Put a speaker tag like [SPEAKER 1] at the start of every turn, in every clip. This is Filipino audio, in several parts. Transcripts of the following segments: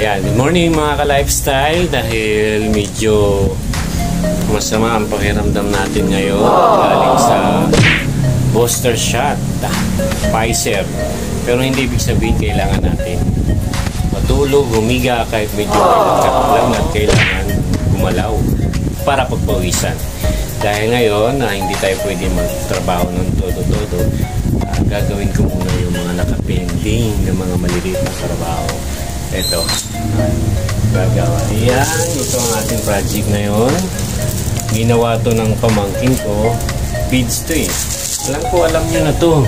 [SPEAKER 1] Ayan, good morning mga ka-lifestyle dahil medyo masama ang pakiramdam natin ngayon galing sa booster shot, Pfizer. Pero hindi ibig sabihin kailangan natin matulog, humiga kahit medyo lang at kailangan gumalaw para pagpawisan. Dahil ngayon na hindi tayo pwede magtrabaho ng todo-todo, uh, gagawin ko muna yung mga nakapending ng mga maliliit na trabaho. Ito. Gagawa. Yan. Ito ang ating project na yon. Ginawa to ng pamangkin ko. Beads to eh. Alam ko, alam nyo na to.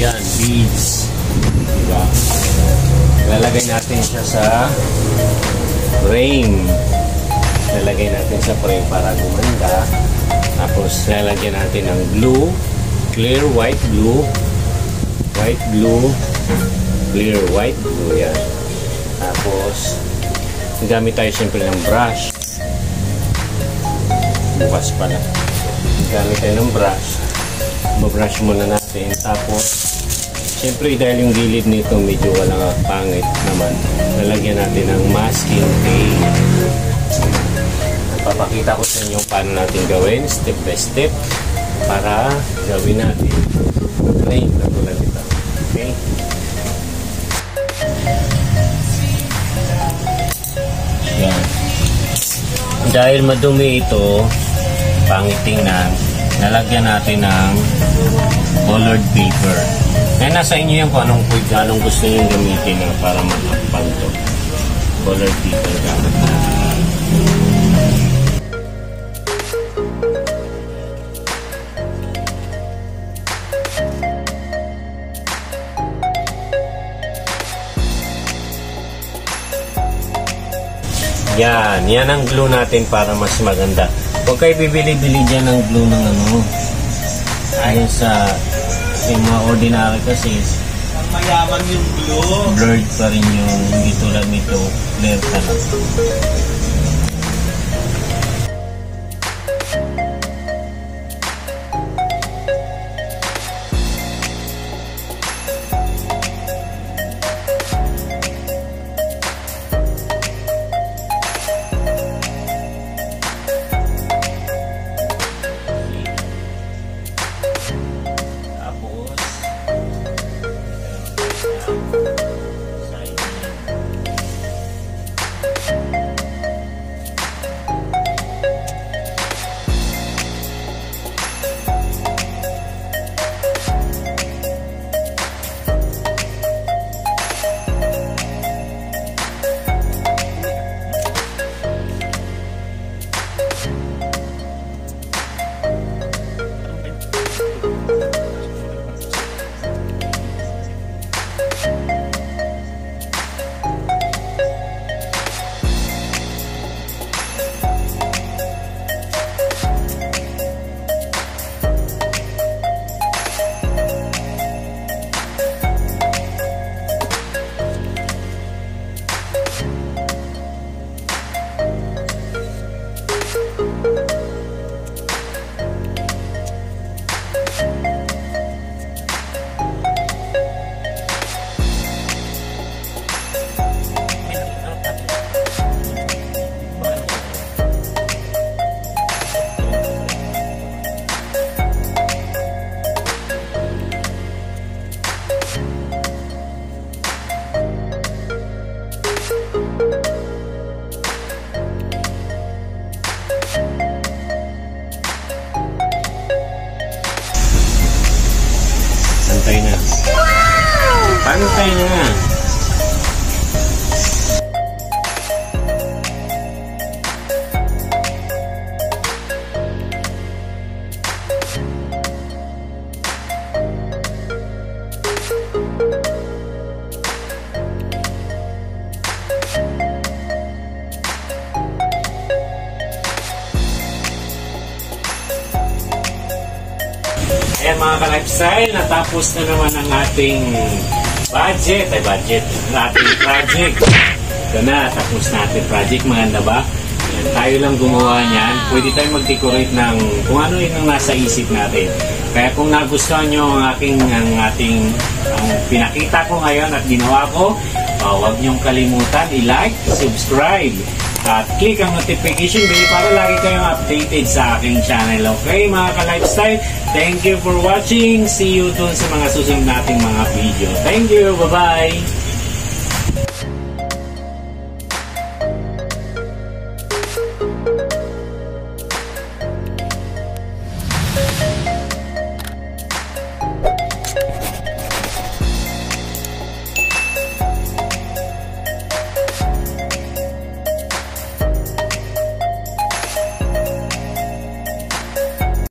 [SPEAKER 1] Yan, beads. Diba? Lalagay natin siya sa frame. Lalagay natin sa frame para gumanda. Tapos, lalagyan natin ng glue. Clear white glue. White glue. Clear white glue. Yan. Tapos, gamit tayo siyempre ng brush. Bukas pala. Gamit tayo ng brush. Mabrush muna natin. Tapos, siyempre dahil yung gilid nito medyo walang pangit naman, lalagyan natin ng masking tape. Papakita ko sa inyo paano natin gawin step by step para gawin natin frame na tulad ito. Okay? Yan. Dahil madumi ito, pangit tingnan, nalagyan natin ng colored paper. Kaya nasa inyo yan kung anong, anong gusto nyo gamitin para magpapang to. Colored paper Yan, yan ang glue natin para mas maganda. Huwag kayo bibili-bili dyan ng glue ng ano. Ayon sa yung mga ordinary kasi
[SPEAKER 2] mayaman yung glue.
[SPEAKER 1] blurred pa rin yung hindi tulad nito. Clear talaga. Tapos, Pantay na. Pantay na. Ayan mga ka-lifestyle, natapos na naman ang ating budget, ay budget, ang ating project. Ito na, tapos na ating project, maganda ba? Ayan, tayo lang gumawa niyan. Pwede tayong mag-decorate ng kung ano yung nasa isip natin. Kaya kung nagustuhan nyo ang aking, ang ating ang pinakita ko ngayon at ginawa ko, Uh, huwag niyong kalimutan i-like, subscribe, at click ang notification bell para lagi kayong updated sa aking channel. Okay mga ka-lifestyle, thank you for watching. See you dun sa mga susunod nating mga video. Thank you, bye-bye!